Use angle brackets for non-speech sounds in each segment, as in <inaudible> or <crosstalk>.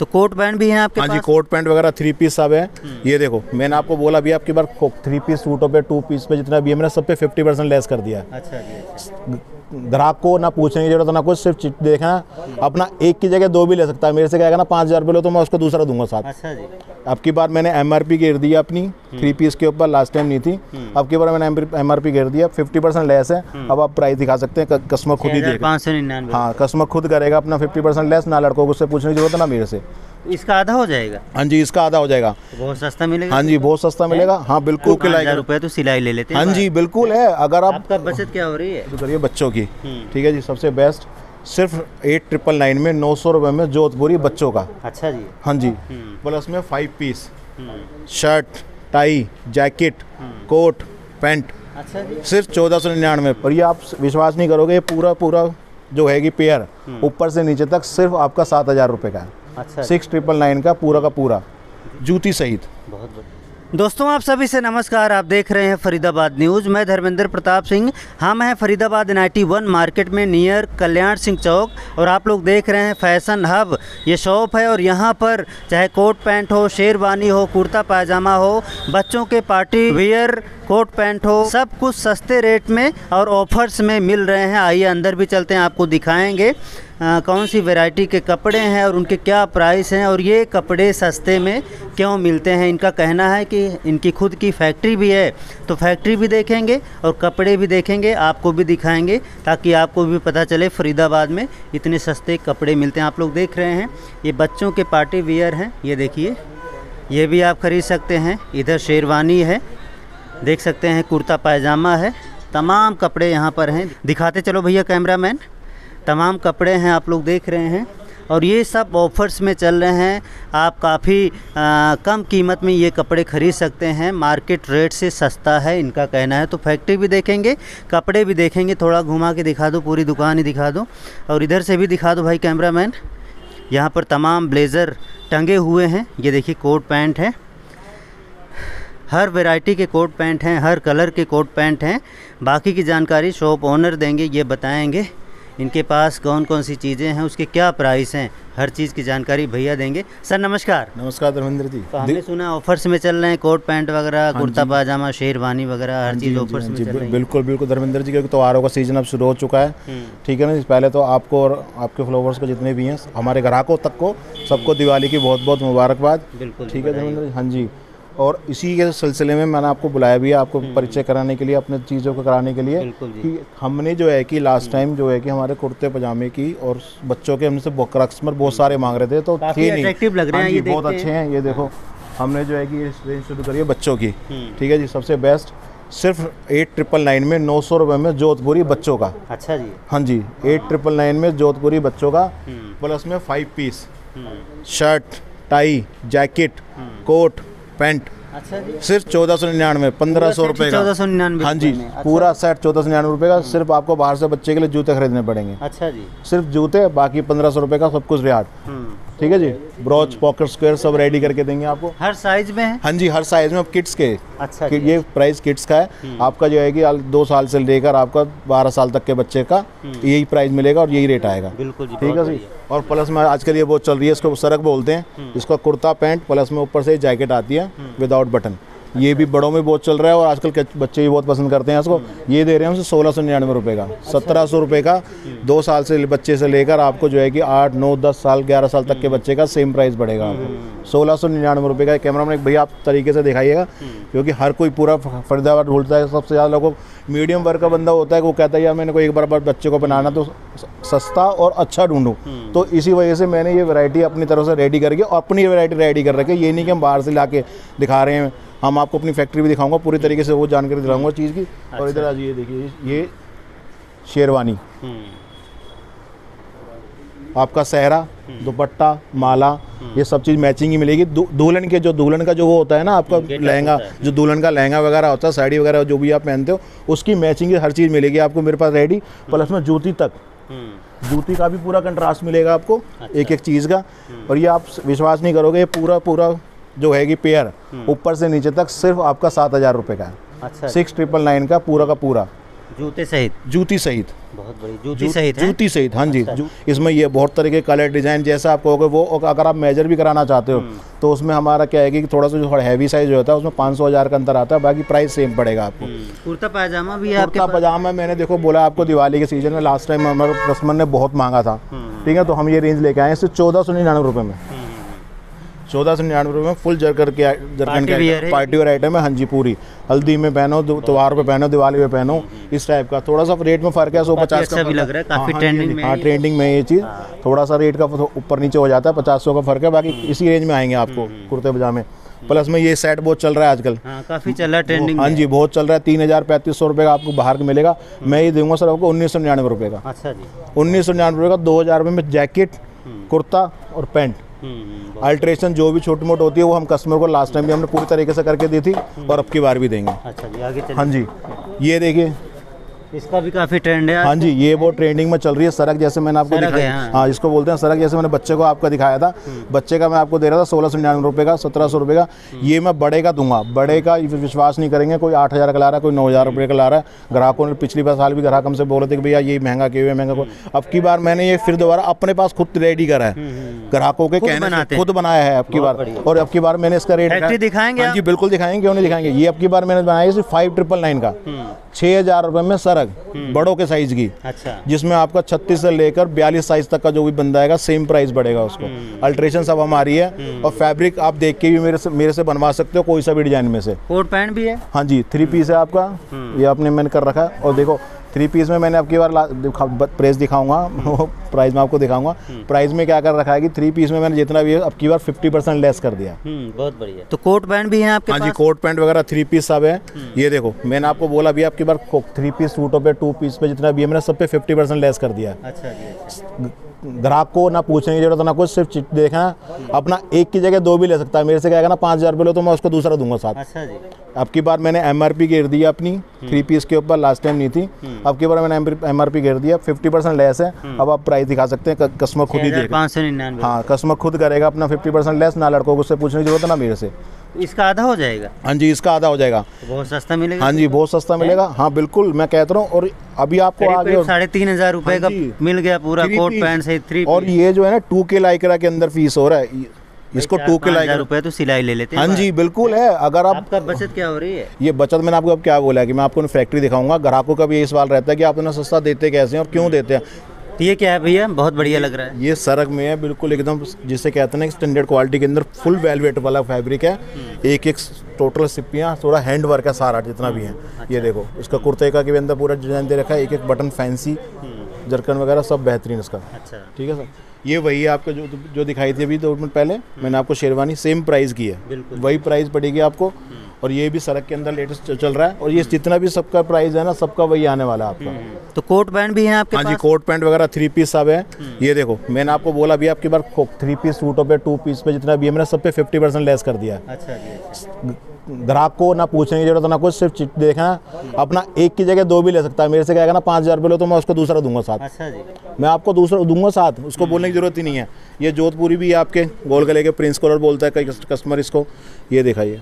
तो coat pant भी है आपके हाँ जी कोट पैंट वगैरह थ्री पीस सब है। ये देखो मैंने आपको बोला भी आपकी बार थ्री पीस सूटों पे टू पीस पे जितना भी है मैंने सब पे फिफ्टी परसेंट लेस कर दिया। अच्छा अच्छा। ग्राहक को ना पूछने की ज़रूरत ना कुछ सिर्फ़ देखना। अपना एक की जगह दो भी ले सकता है। मेरे से कहेगा ना पाँच हज़ार रुपये लो तो मैं उसको दूसरा दूँगा साथ। अच्छा जी। अब की बार मैंने एम आर पी गिर दिया अपनी थ्री पीस के ऊपर लास्ट टाइम नहीं थी। अब की बार मैंने एम आर पी गिर दिया फिफ्टी परसेंट लेस है। अब आप प्राइस दिखा सकते हैं कस्टमर खुद ही देगा हाँ। कस्टमर खुद करेगा अपना फिफ्टी परसेंट लेस ना लड़कों को उससे पूछने की ज़रूरत है ना मेरे से। इसका आधा हो जाएगा। हाँ जी इसका आधा हो जाएगा। तो बहुत सस्ता मिलेगा हाँ जी बहुत सस्ता मिलेगा। हाँ बिल्कुल तो सिलाई ले लेते हैं हाँ जी बिल्कुल है। अगर आप आपका बचत क्या हो रही है? तो करिए बच्चों की। हम्म। ठीक है जी सबसे बेस्ट सिर्फ़ एट ट्रिपल नाइन में नौ सौ रुपये में जोधपुरी बच्चों का। अच्छा जी। हाँ जी। हम्म। प्लस में फाइव पीस हम्म। Shirt tie jacket coat pant. अच्छा जी। सिर्फ़ चौदह सौ निन्यानवे। पर ये आप विश्वास नहीं करोगे पूरा पूरा जो है कि पेयर ऊपर से नीचे तक सिर्फ़ आपका सात हज़ार रुपये का है। अच्छा सिक्स ट्रिपल नाइन का पूरा का पूरा जूती सहित। बहुत दोस्तों आप सभी से नमस्कार आप देख रहे हैं फरीदाबाद न्यूज़। मैं धर्मेंद्र प्रताप सिंह हम हैं फरीदाबाद नाइन्टी वन मार्केट में नियर कल्याण सिंह चौक और आप लोग देख रहे हैं फ़ैशन हब। ये शॉप है और यहाँ पर चाहे कोट पैंट हो शेरवानी हो कुर्ता पायजामा हो बच्चों के पार्टी वियर कोट पैंट हो सब कुछ सस्ते रेट में और ऑफर्स में मिल रहे हैं। आइए अंदर भी चलते हैं आपको दिखाएँगे। अ, कौन सी वैरायटी के कपड़े हैं और उनके क्या प्राइस हैं और ये कपड़े सस्ते में क्यों मिलते हैं? इनका कहना है कि इनकी खुद की फैक्ट्री भी है तो फैक्ट्री भी देखेंगे और कपड़े भी देखेंगे आपको भी दिखाएँगे ताकि आपको भी पता चले फरीदाबाद में इतने सस्ते कपड़े मिलते हैं। आप लोग देख रहे हैं ये बच्चों के पार्टी वियर हैं ये देखिए ये भी आप खरीद सकते हैं इधर शेरवानी है देख सकते हैं कुर्ता पायजामा है तमाम कपड़े यहाँ पर हैं। दिखाते चलो भैया कैमरामैन तमाम कपड़े हैं, आप लोग देख रहे हैं। और ये सब ऑफर्स में चल रहे हैं। आप काफ़ी कम कीमत में ये कपड़े खरीद सकते हैं। मार्केट रेट से सस्ता है, इनका कहना है। तो फैक्ट्री भी देखेंगे, कपड़े भी देखेंगे। थोड़ा घुमा के दिखा दो, पूरी दुकान ही दिखा दो। और इधर से भी दिखा दो भाई कैमरामैन। यहाँ पर तमाम ब्लेज़र टंगे हुए हैं। ये देखिए, कोट पैंट है। हर वैरायटी के कोट पैंट हैं, हर कलर के कोट पैंट हैं। बाकी की जानकारी शॉप ओनर देंगे, ये बताएँगे। इनके पास कौन कौन सी चीज़ें हैं उसके क्या प्राइस हैं हर चीज़ की जानकारी भैया देंगे। सर नमस्कार। नमस्कार धर्मेंद्र जी। तो हमने सुना ऑफर्स में चल रहे हैं कोट पैंट वगैरह कुर्ता पाजामा शेरवानी वगैरह हर चीज़ जी, ऑफर्स हाँ में चल रही है। बिल्कुल बिल्कुल धर्मेंद्र जी क्योंकि त्योहारों का सीज़न अब शुरू हो चुका है। हम्म, ठीक है ना पहले तो आपको और आपके फ्लोवर्स को जितने भी हैं हमारे ग्राहकों तक को सबको दिवाली की बहुत बहुत मुबारकबाद। बिल्कुल ठीक है धर्मेंद्र जी? हाँ जी। और इसी के सिलसिले में मैंने आपको बुलाया भी है आपको परिचय कराने के लिए अपने चीज़ों को कराने के लिए हम्म। कि हमने जो है कि लास्ट टाइम जो है कि हमारे कुर्ते पजामे की और बच्चों के हमसे कस्टमर बहुत सारे मांग रहे थे तो थे नहीं। लग रहे हाँ हैं, ये बहुत अच्छे हैं। ये देखो। हमने जो है कि ये रेंज शुरू करी है बच्चों की। हम्म, ठीक है जी सबसे बेस्ट सिर्फ़ एट ट्रिपल नाइन में नौ सौ रुपये में जोधपुरी बच्चों का। अच्छा जी। हाँ जी एट ट्रिपल नाइन में जोधपुरी बच्चों का हम्म, प्लस में फाइव पीस हम्म, shirt tie jacket coat pant. अच्छा जी। सिर्फ़ चौदह सौ निन्यानवे पंद्रह सौ रुपये चौदह का। सौ निन्यानवे हाँ जी अच्छा- पूरा सेट चौदह सौ निन्यानवे रुपये का सिर्फ़ आपको बाहर से बच्चे के लिए जूते खरीदने पड़ेंगे। अच्छा जी। सिर्फ़ जूते बाकी पंद्रह सौ रुपये का सब कुछ रियाट हम्म, ठीक है जी? ब्रॉच पॉकेट स्क्वायर सब रेडी करके देंगे आपको। हर साइज़ में है? हाँ जी हर साइज़ में किड्स के। अच्छा कि ये प्राइस किड्स का है। आपका जो है कि दो साल से लेकर आपका बारह साल तक के बच्चे का यही प्राइस मिलेगा और यही रेट आएगा। बिल्कुल ठीक है जी? और प्लस में आजकल ये बहुत चल रही है इसको सड़क बोलते हैं। इसका कुर्ता पैंट प्लस में ऊपर से जैकेट आती है विदाउट बटन ये भी बड़ों में बहुत चल रहा है और आजकल के बच्चे भी बहुत पसंद करते हैं इसको। ये दे रहे हैं हमसे सोलह सौ निन्यानवे रुपये का सत्रह सौ रुपये का दो साल से बच्चे से लेकर आपको जो है कि आठ नौ दस साल ग्यारह साल तक के बच्चे का सेम प्राइस बढ़ेगा आपको। सोलह सौ निन्यानवे रुपये का कैमरा मैन भैया आप तरीके से दिखाइएगा क्योंकि हर कोई पूरा फरीदाबाद ढूंढता है सबसे ज़्यादा लोगों मीडियम वर्ग का बंदा होता है वो कहता है यार मैंने कोई एक बार बार बच्चे को बनाना तो सस्ता और अच्छा ढूंढूं। तो इसी वजह से मैंने ये वैरायटी अपनी तरफ़ से रेडी करके और अपनी वैरायटी रेडी कर रखी है। ये नहीं कि हम बाहर से ला दिखा रहे हैं। हम आपको अपनी फैक्ट्री भी दिखाऊँगा पूरी तरीके से वो जानकारी दिलाऊँगा चीज़ की। अच्छा। और इधर आज ये देखिए ये शेरवानी। हम्म, आपका सहरा दुपट्टा माला ये सब चीज़ मैचिंग ही मिलेगी। दुल्हन के जो दुल्हन का जो वो होता है ना आपका लहंगा जो दुल्हन का लहंगा वगैरह होता है साड़ी वगैरह जो भी आप पहनते हो उसकी मैचिंग हर चीज़ मिलेगी आपको मेरे पास रेडी प्लस में जूती तक। हम्म, जूती का भी पूरा कंट्रास्ट मिलेगा आपको अच्छा। एक एक चीज़ का। और ये आप विश्वास नहीं करोगे ये पूरा पूरा जो है कि पेयर ऊपर से नीचे तक सिर्फ़ आपका सात हज़ार रुपये का है। अच्छा सिक्स ट्रिपल नाइन का पूरा का पूरा। जूते सहित? जूती सहित। बहुत बड़ी जूती जू- सहित जूती सहित हाँ जी। इसमें ये बहुत तरह के कलर डिज़ाइन जैसा आप कहोगे वो अगर आप मेजर भी कराना चाहते हो हम्म। तो उसमें हमारा क्या है कि थोड़ा सा जो हैवी साइज़ होता है उसमें पाँच सौ हज़ार का अंतर आता है बाकी प्राइस सेम पड़ेगा आपको। हम्म, कुर्ता पायजामा भी है कुर्ता पास? पजामा मैंने देखो बोला आपको दिवाली के सीज़न में लास्ट टाइम हमारे कस्टमर ने बहुत मांगा था। हम्म, ठीक है तो हम ये रेंज लेके आए सिर्फ़ चौदह सौ निन्यानवे रुपये में। हम्म, चौदह सौ निन्यानवे रुपये में फुल जरकर के जरकन है। के पार्टी वेयर आइटम है हाँ जी पूरी। हल्दी में पहनो त्योहार पे पहनो दिवाली में पहनो इस टाइप का। थोड़ा सा रेट में फ़र्क है सौ पचास अच्छा भी लग रहा है, काफ़ी ट्रेंडिंग में हाँ ट्रेंडिंग में ये चीज़। थोड़ा सा रेट का ऊपर नीचे हो जाता है पचास सौ का फ़र्क है बाकी हम्म। इसी रेंज में आएँगे आपको कुर्ते पजामे। प्लस में ये सेट बहुत चल रहा है आजकल। हाँ काफ़ी चल रहा है ट्रेंडिंग हाँ जी बहुत चल रहा है। तीन हज़ार पैंतीस सौ रुपये का आपको बाहर का मिलेगा। मैं ये दूँगा सर आपको उन्नीस सौ निन्यानवे रुपये का। अच्छा जी। उन्नीस सौ निन्यानवे का दो हज़ार रुपये में जैकेट कुर्ता और पैंट। हम्म, हम्म, अल्ट्रेशन जो भी छोटी मोट होती है वो हम कस्टमर को लास्ट टाइम भी हमने पूरी तरीके से करके दी थी और अब की बार भी देंगे। अच्छा जी आगे हाँ जी ये देखिए इसका भी काफ़ी ट्रेंड है हाँ जी ये वो ट्रेंडिंग में चल रही है सरक जैसे मैंने आपको दिखाया हाँ। हाँ। इसको बोलते हैं सरक जैसे मैंने बच्चे को आपका दिखाया था। बच्चे का मैं आपको दे रहा था सोलह सौ निन्यानवे रुपये का सत्रह सौ रुपये का। ये मैं बड़े का दूँगा। बड़े का विश्वास नहीं करेंगे कोई आठ हज़ार का ला रहा है कोई नौ हज़ार रुपये का ला रहा है। ग्राहकों ने पिछली बार साल भी ग्राहक हमसे बोल रहे थे कि भैया ये महँगा क्यों है महँगा क्यों अब की बार मैंने ये फिर दोबारा अपने पास खुद रेडी करा है। ग्राहकों के खुद कहने। खुद बनाया है अब की बार। और अब की बार मैंने इसका रेट दिखाएँगे हाँ जी बिल्कुल दिखाएँगे क्यों नहीं दिखाएँगे? ये अब की बार मैंने बनाया है फाइव ट्रिपल नाइन का। छः हज़ार रुपये में सरक बड़ों के साइज़ की। अच्छा। जिसमें आपका 36 से लेकर 42 साइज़ तक का जो भी बंदा आएगा सेम प्राइस बढ़ेगा उसको। अल्ट्रेशन सब हमारी है। और फैब्रिक आप देख के भी मेरे से मेरे से बनवा सकते हो कोई सा भी डिज़ाइन में से। कोट पैंट भी है? हाँ जी थ्री पीस है आपका। ये आपने मैंने कर रखा है। और देखो थ्री पीस में मैंने आपकी बार दिखा, प्रेस दिखाऊँगा। वो प्राइस में आपको दिखाऊँगा। प्राइस में क्या कर रखा है कि थ्री पीस में मैंने जितना भी है अब की बार फिफ्टी परसेंट लेस कर दिया। हम्म बहुत बढ़िया। तो कोट पैंट भी है आपके हाँ जी पास? कोट पैंट वगैरह थ्री पीस सब है। ये देखो मैंने आपको बोला भी आपकी बार थ्री पीस सूटों पे टू पीस पे जितना भी है मैंने सब पे फिफ्टी परसेंट लेस कर दिया। अच्छा जी अच्छा। ग्राहक को ना पूछने की ज़रूरत ना कुछ सिर्फ़ चिट देखना। अपना एक की जगह दो भी ले सकता है। मेरे से कहेगा ना पाँच हज़ार रुपये लो तो मैं उसको दूसरा दूँगा साथ। अच्छा जी। अब की बार मैंने एम आर पी गिर दी अपनी थ्री पीस के ऊपर लास्ट टाइम नहीं थी। अब की बार मैंने एम आर पी गिर दिया फिफ्टी परसेंट लेस है। अब आप प्राइस दिखा सकते हैं कस्टमर खुद ही देगा पाँच सौ निन्यानवे। हाँ कस्टमर खुद करेगा अपना फिफ्टी परसेंट लेस ना लड़कों को उससे पूछने की ज़रूरत है ना मेरे से। इसका आधा हो जाएगा? हाँ जी इसका आधा हो जाएगा। तो बहुत सस्ता मिलेगा हाँ जी बहुत सस्ता मिलेगा। हाँ बिल्कुल मैं कहता रहा हूँ और अभी आपको आगे साढ़े तीन हज़ार रुपए हाँ का मिल गया पूरा कोट पैंट सहित थ्री और ये जो है ना टू के लाइकरा के अंदर फ़ीस हो रहा है। इसको टू के लाइकरा रुपए तो सिलाई ले लेते हैं हाँ जी बिल्कुल है। अगर आप आपका बचत क्या हो रही है? ये बचत मैंने आपको अब क्या बोला है कि मैं आपको फैक्ट्री दिखाऊँगा। ग्राहकों का भी यही सवाल रहता है कि आप इतना सस्ता देते कैसे हैं और क्यों देते हैं? तो ये क्या है भैया? बहुत बढ़िया लग रहा है। ये सरक में है बिल्कुल एकदम जिसे कहते हैं स्टैंडर्ड क्वालिटी के अंदर फुल वेलवेट वाला फैब्रिक है। एक एक टोटल सिप्पियाँ थोड़ा हैंड वर्क है सारा जितना भी है। ये देखो इसका कुर्ते का के भी अंदर पूरा डिज़ाइन दे रखा है एक एक बटन फैंसी जरकन वगैरह सब बेहतरीन इसका। अच्छा। ठीक है सर? ये वही है आपको जो जो दिखाई थी अभी दो मिनट पहले मैंने आपको शेरवानी सेम प्राइस की है। वही प्राइस पड़ेगी आपको। और ये भी सड़क के अंदर लेटेस्ट चल रहा है। और ये जितना भी सबका प्राइस है ना सबका वही आने वाला है आपका। तो कोट पैंट भी है आपके हाँ जी कोट पैंट वगैरह थ्री पीस सब है। ये देखो मैंने आपको बोला अभी आपकी बार थ्री पीस सूटों पे टू पीस पे जितना भी है मैंने सब पे फिफ्टी परसेंट लेस कर दिया है। अच्छा जी अच्छा। ग्राहक को ना पूछने की ज़रूरत ना कुछ सिर्फ़ देखना अपना एक की जगह दो भी ले सकता है। मेरे से कहेगा ना पाँच हज़ार रुपये लो तो मैं उसको दूसरा दूँगा साथ। अच्छा जी। मैं आपको दूसरा दूँगा साथ उसको बोलने की ज़रूरत ही नहीं है। ये जोधपुरी भी है आपके गोल गले के प्रिंस कलर बोलता है कई कस्टमर इसको ये दिखाइए।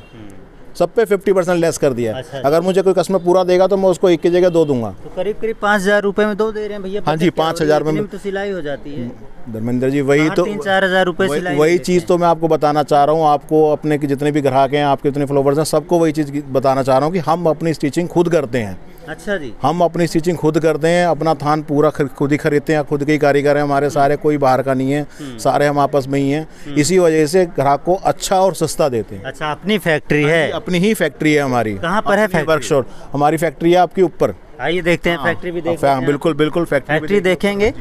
सब पे फिफ्टी परसेंट लेस कर दिया है। अच्छा। अगर मुझे कोई कस्टमर पूरा देगा तो मैं उसको एक की जगह दो दूँगा। तो करीब करीब पाँच हज़ार रुपए में दो दे रहे हैं भैया। हाँ जी, पाँच हज़ार में- तो सिलाई हो जाती है। धर्मेंद्र जी वही तो चार हज़ार रुपए वही- सिलाई वही लेते चीज़ तो मैं आपको बताना चाह रहा हूँ। आपको अपने जितने भी ग्राहक हैं आपके जितने फॉलोवर्स हैं सबको वही चीज़ बताना चाह रहा हूँ कि हम अपनी स्टिचिंग खुद करते हैं। अच्छा जी। हम अपनी स्टिचिंग खुद करते हैं अपना थान पूरा खुद ही खरीदते हैं खुद के ही कारीगर हैं हमारे सारे कोई बाहर का नहीं है सारे हम आपस में ही हैं। इसी वजह से ग्राहक को अच्छा और सस्ता देते हैं। अच्छा अपनी फैक्ट्री है अपनी ही फैक्ट्री है हमारी। कहाँ पर है फैक्ट्री? वर्कशॉप हमारी फैक्ट्री है आपके ऊपर। आइए देखते हैं फैक्ट्री भी देख हाँ, बिल्कुल बिल्कुल फैक्ट्री देखेंगे।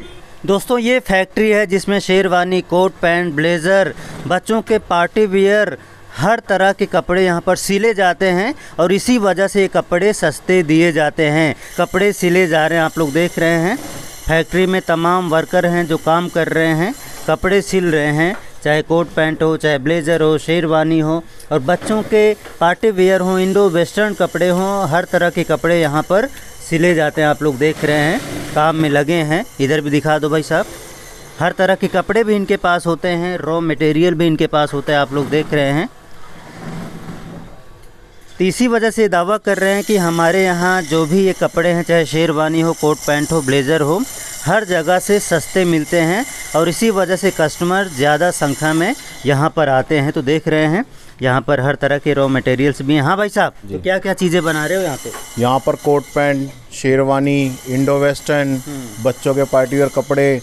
दोस्तों ये फैक्ट्री है जिसमें शेरवानी कोट पैंट ब्लेज़र बच्चों के पार्टी वियर हर तरह के कपड़े यहाँ पर सिले जाते हैं और इसी वजह से ये कपड़े सस्ते दिए जाते हैं। कपड़े सिले जा रहे हैं, आप लोग देख रहे हैं। फैक्ट्री में तमाम वर्कर हैं जो काम कर रहे हैं, कपड़े सिल रहे हैं, चाहे कोट पैंट हो, चाहे ब्लेज़र हो, शेरवानी हो, और बच्चों के पार्टी वेयर हो, इंडो वेस्टर्न कपड़े हों, हर तरह के कपड़े यहाँ पर सिले जाते हैं, आप लोग देख रहे हैं। काम में लगे हैं। इधर भी दिखा दो भाई साहब। हर तरह के कपड़े भी इनके पास होते हैं रॉ मटेरियल भी इनके पास होता है, आप लोग देख रहे हैं। तो इसी वजह से दावा कर रहे हैं कि हमारे यहाँ जो भी ये कपड़े हैं चाहे शेरवानी हो कोट पैंट हो ब्लेज़र हो हर जगह से सस्ते मिलते हैं और इसी वजह से कस्टमर ज़्यादा संख्या में यहाँ पर आते हैं। तो देख रहे हैं यहाँ पर हर तरह के रॉ मटेरियल्स भी हैं। हाँ भाई साहब तो क्या क्या चीज़ें बना रहे हो यहाँ पे? यहाँ पर coat pant sherwani Indo western बच्चों के पार्टी वेयर कपड़े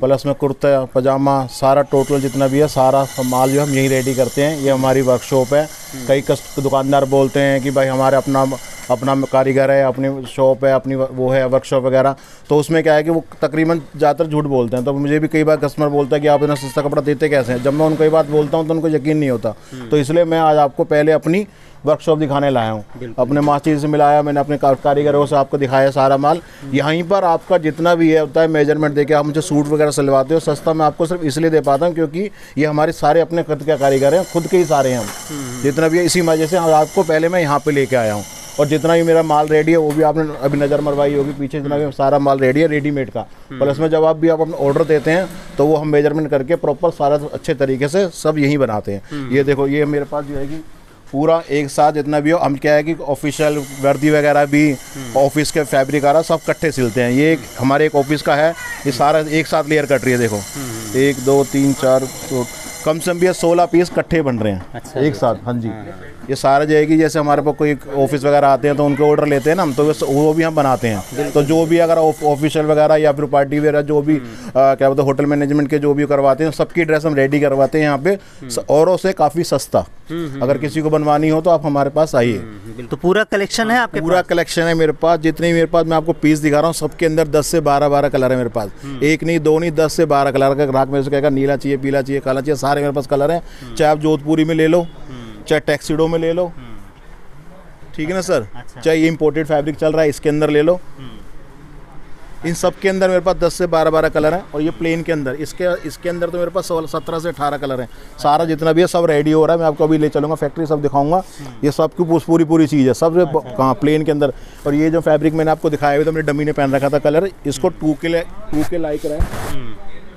प्लस में कुर्ता पजामा सारा टोटल जितना भी है सारा माल जो हम यहीं रेडी करते हैं। ये हमारी वर्कशॉप है। कई कस्ट दुकानदार बोलते हैं कि भाई हमारे अपना अपना कारीगर है अपनी शॉप है अपनी वो है वर्कशॉप वगैरह। तो उसमें क्या है कि वो तकरीबन ज़्यादातर झूठ बोलते हैं। तो मुझे भी कई बार कस्टमर बोलता है कि आप इतना सस्ता कपड़ा देते कैसे हैं? जब मैं उनको ये बात बोलता हूँ तो उनको यकीन नहीं होता। तो इसलिए मैं आज आपको पहले अपनी वर्कशॉप दिखाने लाया हूँ। अपने मास्टर से मिलाया मैंने अपने कारीगरों से आपको दिखाया सारा माल। यहीं पर आपका जितना भी है होता है मेज़रमेंट देके आप मुझे सूट वगैरह सिलवाते हो सस्ता मैं आपको सिर्फ़ इसलिए दे पाता हूँ क्योंकि ये हमारे सारे अपने खुद के कारीगर हैं खुद के ही सारे हैं हम। जितना भी है इसी वजह से आपको पहले मैं यहाँ पे लेके आया हूँ। और जितना भी मेरा माल रेडी है वो भी आपने अभी नज़र मरवाई होगी पीछे जितना भी सारा माल रेडी है रेडीमेड का। प्लस में जब आप भी आप अपना ऑर्डर देते हैं तो वो हम मेज़रमेंट करके प्रॉपर सारा अच्छे तरीके से सब यहीं बनाते हैं। ये देखो ये मेरे पास जो है कि पूरा एक साथ जितना भी हो हम क्या है कि ऑफिशियल वर्दी वगैरह भी ऑफ़िस के फैब्रिक आ रहा सब कट्ठे सिलते हैं। ये हमारे एक ऑफ़िस का है ये सारा एक साथ लेयर कट रही है देखो। एक दो तीन चार तो कम से कम भी सोलह पीस इकट्ठे बन रहे हैं। अच्छा। एक साथ हाँ जी। ये सारा जो है जैसे हमारे पास कोई ऑफ़िस वगैरह आते हैं तो उनके ऑर्डर लेते हैं ना हम तो वो- वो भी हम बनाते हैं। तो जो भी अगर ऑफिशियल वगैरह या फिर पार्टी वगैरह जो भी आ, क्या बोलते हैं होटल मैनेजमेंट के जो भी करवाते हैं सबकी ड्रेस हम रेडी करवाते हैं यहाँ पे। स- औरों से काफ़ी सस्ता। अगर किसी को बनवानी हो तो आप हमारे पास आइए। तो पूरा कलेक्शन है आपके पूरा कलेक्शन है मेरे पास। जितने मेरे पास मैं आपको पीस दिखा रहा हूँ सबके अंदर 10 से 12 12 कलर है मेरे पास। एक नहीं दो नहीं 10 से 12 कलर का ग्राहक मेरे से कहेगा नीला चाहिए पीला चाहिए काला चाहिए सारे मेरे पास कलर हैं। चाहे आप जोधपुरी में ले लो चाहे टैक्सीडो में ले लो। ठीक है ना सर? अच्छा। चाहे ये इम्पोर्टेड फैब्रिक चल रहा है इसके अंदर ले लो। इन सब के अंदर मेरे पास 10 से 12 12 कलर हैं और ये प्लेन के अंदर। इसके इसके अंदर तो मेरे पास सत्रह से 18 कलर हैं। सारा जितना भी है सब रेडी हो रहा है। मैं आपको अभी ले चलूँगा फैक्ट्री सब दिखाऊँगा। ये सब की पूरी पूरी चीज़ है। सब कहाँ प्लेन के अंदर। और ये जो फैब्रिक मैंने आपको दिखाया हुआ था मेरी डमी ने पहन रखा था कलर। इसको to K two K like रहा। है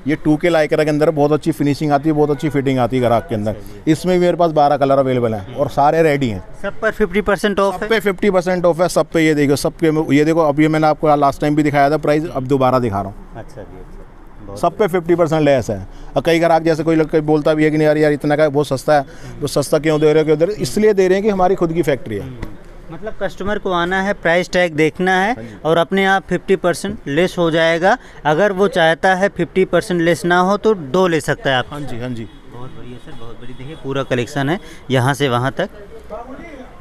ये टू के लाइकर के अंदर बहुत अच्छी फिनिशिंग आती है बहुत अच्छी फिटिंग आती है ग्राहक के अंदर। इसमें भी मेरे पास बारह कलर अवेलेबल हैं और सारे रेडी हैं। सब पर फिफ्टी परसेंट ऑफ़ सब पे फिफ्टी परसेंट ऑफ़ है सब पे ये देखो सब पे ये देखो अभी मैंने आपको लास्ट टाइम भी दिखाया था प्राइस अब दोबारा दिखा रहा हूँ। अच्छा जी अच्छा। सब पे फिफ्टी परसेंट लेस है। और कई ग्राहक जैसे कोई लोग बोलता भी है कि नहीं यार यार इतना का बहुत सस्ता है तो सस्ता क्यों दे रहे हो क्यों दे रहे हो? इसलिए दे रहे हैं कि हमारी खुद की फैक्ट्री है। मतलब कस्टमर को आना है प्राइस टैग देखना है और अपने आप 50 परसेंट लेस हो जाएगा। अगर वो चाहता है 50 परसेंट लेस ना हो तो दो ले सकता है आप। हाँ जी हाँ जी। बहुत बढ़िया सर बहुत बढ़िया। देखिए पूरा कलेक्शन है यहाँ से वहाँ तक।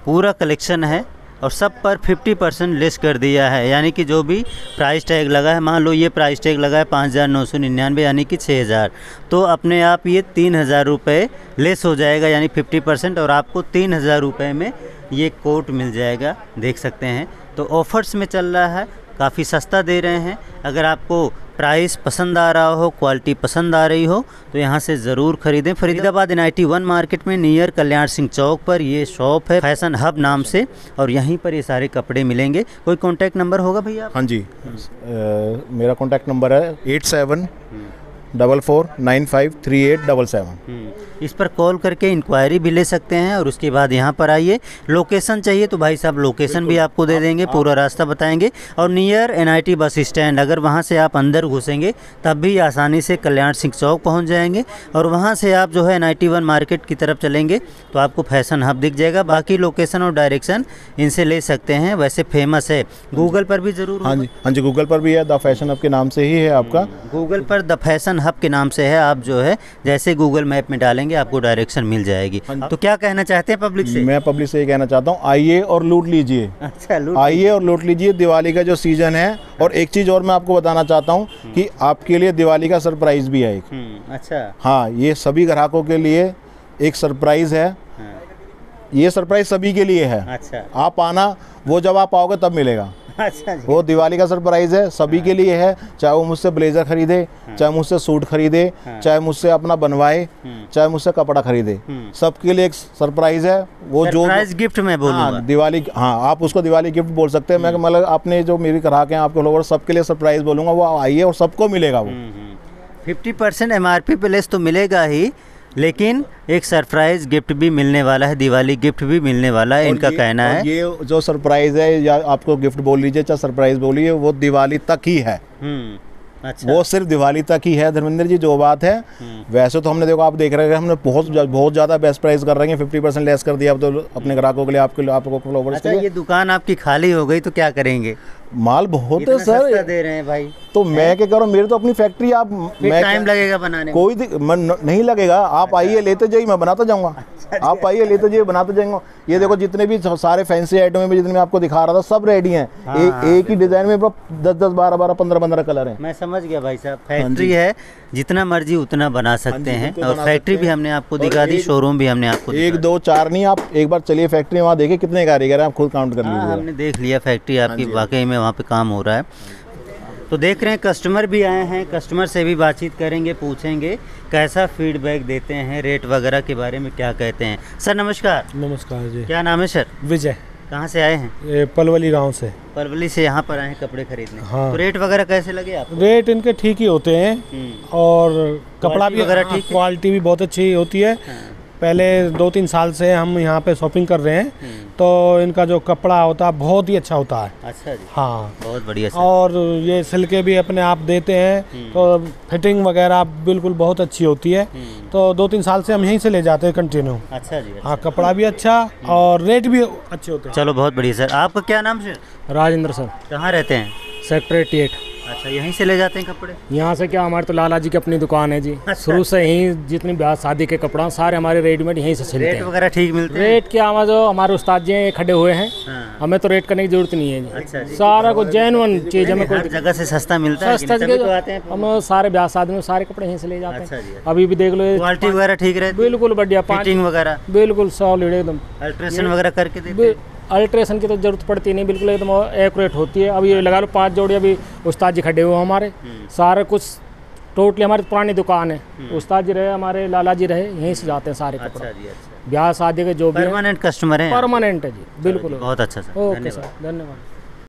पूरा कलेक्शन है। और सब पर 50 परसेंट लेस कर दिया है। यानी कि जो भी प्राइस टैग लगा है, मान लो ये प्राइस टैग लगा है पाँच हज़ार नौ सौ निन्यानवे, यानी कि छः हज़ार। तो अपने आप ये तीन हज़ार रुपये लेस हो जाएगा, यानी 50 परसेंट और आपको तीन हज़ार रुपये में ये कोट मिल जाएगा, देख सकते हैं। तो ऑफर्स में चल रहा है, काफ़ी सस्ता दे रहे हैं। अगर आपको प्राइस पसंद आ रहा हो क्वालिटी पसंद आ रही हो तो यहाँ से ज़रूर खरीदें। Faridabad N I one market में नियर कल्याण सिंह चौक पर ये शॉप है फ़ैशन हब नाम से और यहीं पर ये सारे कपड़े मिलेंगे। कोई कॉन्टैक्ट नंबर होगा भैया हाँ जी। आ, मेरा कॉन्टैक्ट नंबर है eight seven double four nine five three eight double seven इस पर कॉल करके इंक्वायरी भी ले सकते हैं और उसके बाद यहाँ पर आइए। लोकेशन चाहिए तो भाई साहब लोकेशन भी आपको दे देंगे पूरा रास्ता बताएँगे। और नियर एनआईटी बस स्टैंड अगर वहाँ से आप अंदर घुसेंगे तब भी आसानी से कल्याण सिंह चौक पहुँच जाएँगे। और वहाँ से आप जो है एनआईटी वन मार्केट की तरफ़ चलेंगे तो आपको फ़ैशन हब दिख जाएगा। बाकी लोकेशन और डायरेक्शन इनसे ले सकते हैं वैसे फ़ेमस है। गूगल पर भी ज़रूर हाँ जी हाँ जी गूगल पर भी है। द फ़ैशन हब के नाम से ही है आपका। गूगल पर द फ़ैशन हब के नाम से है। आप जो है जैसे गूगल मैप में डालेंगे आपको डायरेक्शन मिल जाएगी। तो क्या कहना चाहते हैं पब्लिक से? मैं पब्लिक से ये कहना चाहता हूँ आइए और लूट लीजिए। अच्छा आइए और लूट लीजिए दिवाली का जो सीज़न है और एक चीज़ और मैं आपको बताना चाहता हूँ कि आपके लिए दिवाली का सरप्राइज़ भी है एक। हम्म, अच्छा। हाँ ये सभी ग्राहकों के लिए एक सरप्राइज़ है। हाँ, ये सरप्राइज़ सभी के लिए है। अच्छा। आप आना वो जब आप आओगे तब मिलेगा। अच्छा जी। वो दिवाली का सरप्राइज़ है सभी के लिए है। चाहे वो मुझसे ब्लेजर खरीदे चाहे मुझसे सूट खरीदे चाहे मुझसे अपना बनवाए चाहे मुझसे कपड़ा खरीदे। सबके लिए एक सरप्राइज़ है। वो जो गिफ्ट में बोलूँगा। हाँ दिवाली हाँ आप उसको दिवाली गिफ्ट बोल सकते हैं। मैं मतलब अपने जो मेरी ग्राहक हैं आपके लोग सबके लिए सरप्राइज़ बोलूँगा। वो आइए और सबको मिलेगा वो। Fifty percent M R P place तो मिलेगा ही। लेकिन एक सरप्राइज़ गिफ्ट भी मिलने वाला है दिवाली गिफ्ट भी मिलने वाला है इनका कहना है। ये जो सरप्राइज़ है या आपको गिफ्ट बोल लीजिए चाहे सरप्राइज़ बोलिए वो दिवाली तक ही है। हम्म अच्छा। वो सिर्फ़ दिवाली तक ही है धर्मेंद्र जी जो बात है। हम्म। वैसे तो हमने देखो आप देख रहे हैं हमने बहुत बहुत ज़्यादा बेस्ट प्राइस कर रहे हैं फिफ्टी परसेंट लेस कर दिया अब तो अपने ग्राहकों के लिए आपके आपको अच्छा ये दुकान आपकी खाली हो गई तो क्या करेंगे? माल बहुत है सर। दे रहे हैं भाई। तो मैं क्या करूँ? मेरी तो अपनी फैक्ट्री आप मैं टाइम लगेगा बनाने कोई मन नहीं लगेगा। आप अच्छा। आइए लेते जाइए मैं बनाता जाऊँगा। <laughs> आप आइए लेते जाइए बनाते जाएँगे ये देखो जितने भी सारे फैंसी आइटम में जितने मैं आपको दिखा रहा था सब रेडी हैं। हाँ, ए, हाँ, एक ही डिज़ाइन में दस दस बारह बारह पंद्रह पंद्रह कलर हैं। मैं समझ गया भाई साहब। फैक्ट्री है जितना मर्ज़ी उतना बना सकते हैं। हाँ और फैक्ट्री भी हमने आपको दिखा दी शोरूम भी हमने आपको एक दो चार नहीं आप एक बार चलिए फैक्ट्री वहाँ देखिए कितने कारीगर हैं आप खुद काउंट कर हाँ लीजिए हमने देख लिया फैक्ट्री आपकी वाकई में। वहाँ पे काम हो रहा है। तो देख रहे हैं कस्टमर भी आए हैं कस्टमर से भी बातचीत करेंगे पूछेंगे कैसा फीडबैक देते हैं रेट वगैरह के बारे में क्या कहते हैं। सर नमस्कार। नमस्कार जी। क्या नाम है सर? विजय। कहाँ से आए हैं? ये पलवली गाँव से। परवली से यहाँ पर आए हैं कपड़े खरीदने। हाँ। तो रेट वगैरह कैसे लगे आपको? रेट इनके ठीक ही होते हैं हम्म, और कपड़ा भी वगैरह हाँ, ठीक क्वालिटी भी बहुत अच्छी होती है। हाँ, पहले दो तीन साल से हम यहाँ पे शॉपिंग कर रहे हैं। हम्म, तो इनका जो कपड़ा होता है बहुत ही अच्छा होता है। अच्छा जी। हाँ। बहुत बढ़िया और ये सिल्के भी अपने आप देते हैं तो फिटिंग वगैरह बिल्कुल बहुत अच्छी होती है। हम्म, तो दो तीन साल से हम यहीं से ले जाते हैं कंटिन्यू अच्छा जी अच्छा। हाँ कपड़ा भी अच्छा और रेट भी अच्छे होते हैं। चलो बहुत बढ़िया सर। आपका क्या नाम सर? राजेंद्र सर। कहाँ रहते हैं? Sector eighty eight. अच्छा यहीं से ले जाते हैं कपड़े? यहाँ से क्या हमारे तो लाला जी की अपनी दुकान है जी। अच्छा। शुरू से ही जितनी ब्याह शादी के कपड़ा सारे हमारे रेडीमेड यहीं से सिलते रेट वगैरह ठीक मिलते हैं? रेट क्या हमारे जो हमारे उस्ताद जी हैं खड़े हुए हैं। हाँ, हमें तो रेट करने की ज़रूरत नहीं है जी। अच्छा जी। सारा कुछ जेनुअन चीज़ हमें कोई जगह से सस्ता मिलता है सस्ता तो हैं हम सारे ब्याह शादी में सारे कपड़े यहीं से ले जाते अच्छा हैं अभी भी देख लो क्वालिटी वगैरह ठीक रहती है? बिल्कुल बढ़िया पाँच फिटिंग वगैरह? बिल्कुल सॉलिड एकदम। अल्ट्रेशन वगैरह करके अल्ट्रेशन की तो ज़रूरत पड़ती नहीं बिल्कुल एकदम एक्यूरेट होती है। अब ये लगा लो पाँच जोड़ी अभी उस्ताद जी खड़े हुए हमारे। हम्म। सारे कुछ टोटली हमारी पुरानी दुकान है। उस्ताद जी रहे हमारे लाला जी रहे यहीं से जाते हैं सारे अच्छा कपड़े अच्छा। ब्याह शादी के जो भी परमानेंट कस्टमर है परमानेंट है जी बिल्कुल। बहुत अच्छा सर। ओके सर धन्यवाद।